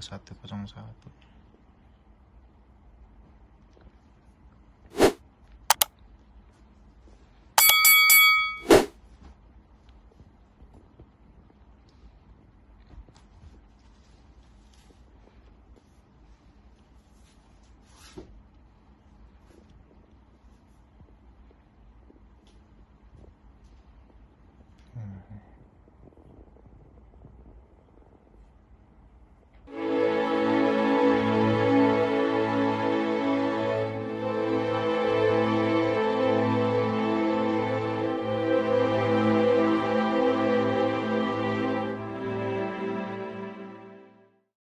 2101